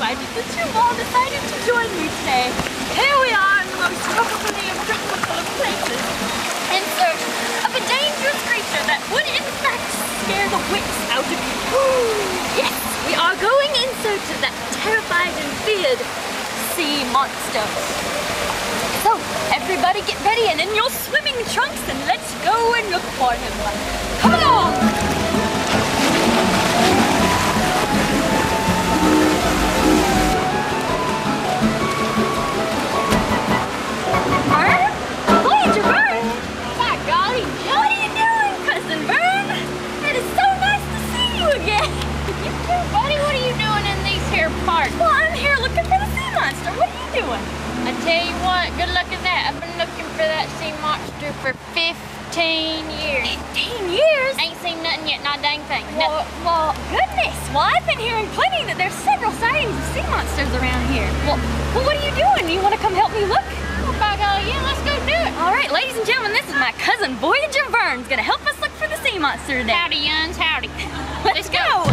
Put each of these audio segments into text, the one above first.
The two in law decided to join me today. Here we are in the most probably improbable of places in search of a dangerous creature that would in fact scare the wits out of you. Ooh, yes, we are going in search of that terrified and feared sea monster. So, everybody get ready and in your swimming trunks and let's go and look for him. Come along! Tell you what, good luck at that. I've been looking for that sea monster for 15 years. 15 years? Ain't seen nothing yet, not a dang thing. Well, well, goodness. Well, I've been hearing plenty that there's several sightings of sea monsters around here. Well, well what are you doing? You want to come help me look? Oh, by golly, yeah, let's go do it. All right, ladies and gentlemen, this is my cousin Voyager Vern's gonna help us look for the sea monster today. Howdy, Yuns, howdy. Let's go.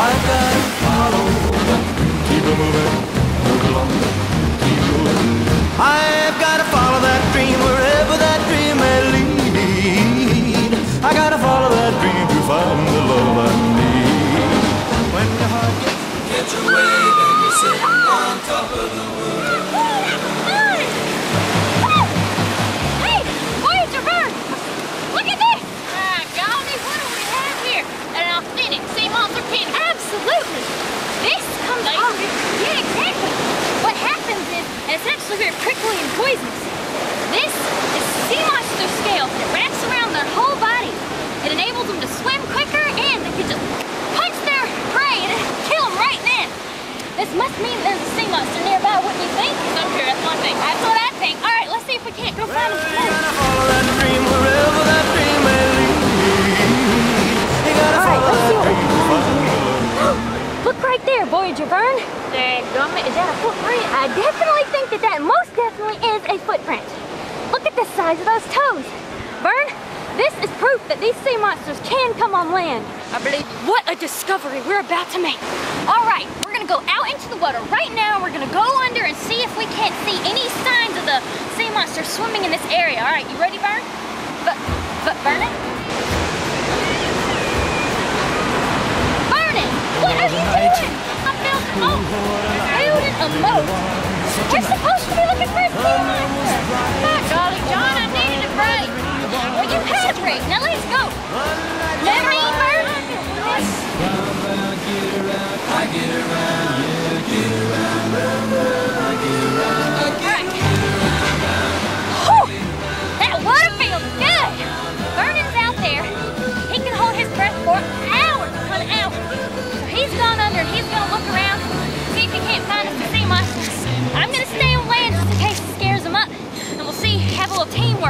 I've got gets, gets away, then you're sitting on top of the world. Hey, Voyager Vern! Look at this! Ah, golly, what do we have here? An authentic sea monster pin. Absolutely. This comes Like- off. Yeah, exactly. What happens is, it's actually very prickly and poisonous. This is sea monster scales. It wraps around their whole body. It enables them to swim quicker and they can just punch their prey and kill them right then. This must mean there's a sea monster nearby, wouldn't you think? So sure, that's one thing. That's what I think. All right, let's see if we can't go find him. You gotta follow that dream wherever that dream may lead. You gotta All right, follow let's that see what dream to find the love. Look right there, Voyager Vern. Dadgummit, Is that a footprint? I definitely think that that most definitely is a footprint. Look at the size of those toes. Vern, this is proof that these sea monsters can come on land. I believe. What a discovery we're about to make. All right, go out into the water right now. We're gonna go under and see if we can't see any signs of the sea monster swimming in this area. All right, you ready, Vern? But, but Vernon? Vernon, what are you doing? I'm building moat. Building a moat? We're supposed to be looking for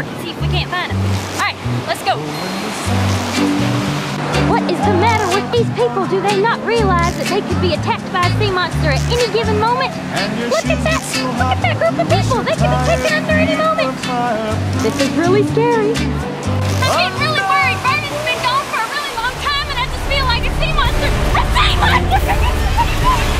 teamwork and see if we can't find him. All right, let's go. What is the matter with these people? Do they not realize that they could be attacked by a sea monster at any given moment? Look at that! Look at that group of people! They could be taken under any moment! This is really scary. I'm getting really worried. Vernon's been gone for a really long time and I just feel like a sea monster. A sea monster!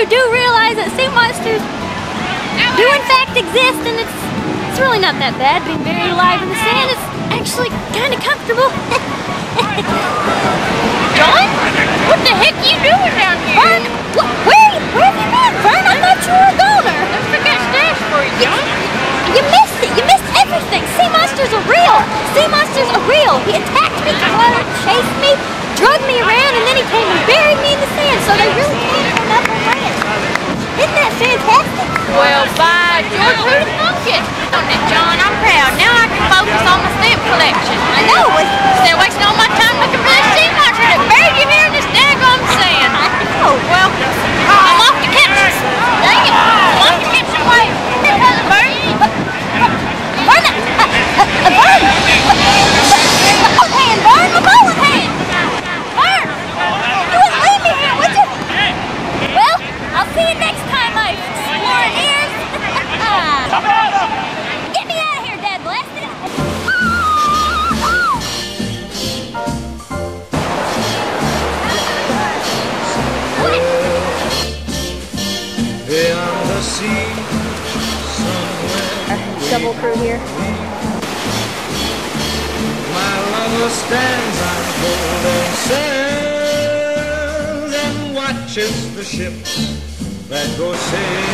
You do realize that sea monsters do in fact exist and it's it's really not that bad being buried alive in the sand. It's actually kind of comfortable. Jon? What the heck are you doing down here? Vern, wh- where Where, where have you been, Vern? I thought you were a goner. Don't forget Stash for you, Jon. You missed it. You missed everything. Sea monsters are real. Sea monsters are real. He attacked me, clawed, chased me, drugged me around, and then he came and buried me in the sand. So they really can come up and land. Isn't that fantastic? Well, by George, who'd have thunk it? On it, Jon, I'm proud. Now I can focus on my stamp collection. I know. Instead of wasting all my time looking for this sea monster that buried you here in this daggone sand. I know. Well, double crew here. My lover stands on golden and watches the that sailing.